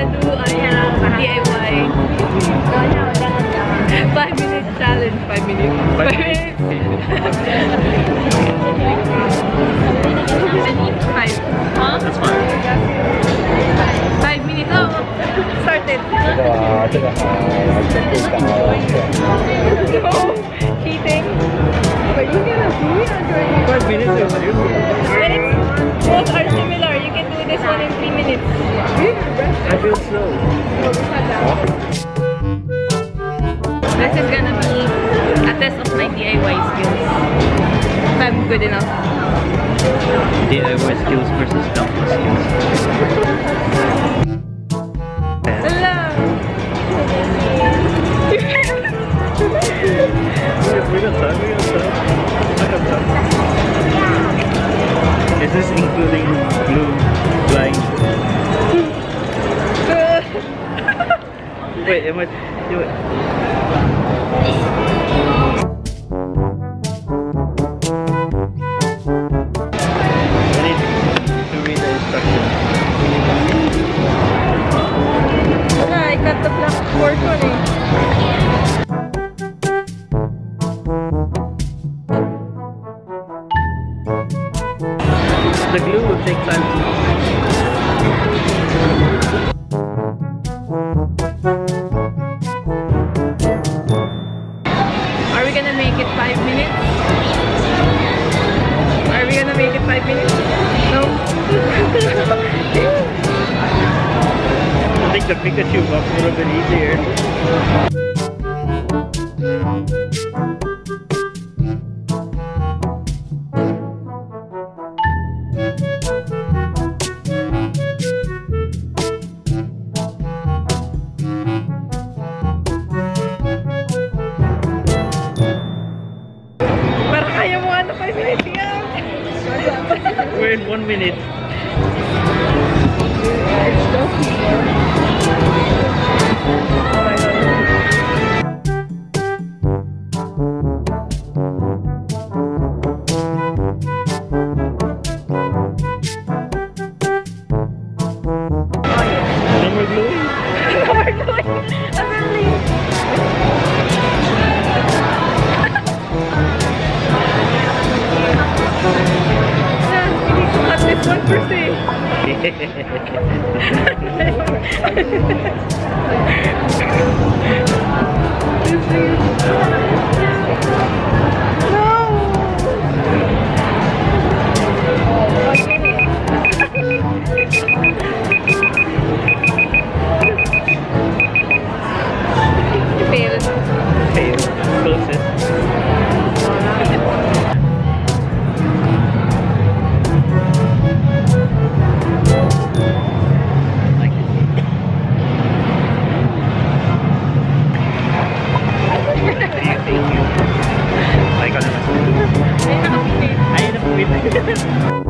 gonna do a DIY five minute challenge. Five minutes. Five minutes. five. Huh? That's fine. Five minutes. Oh, started. no, cheating. But you can do it Five minutes. What are similar? You can do this one in three minutes. I feel slow. This is gonna be a test of my DIY skills. If I'm good enough. DIY skills versus dumbbell skills. Hello! We got time, we got time. I got time. Is this including blue flying? Wait, am I do it? I need to read the instructions. I cut the black portion. The glue will take time to The buff a little bit easier. We're in one minute. Yeah, cut this one first everything.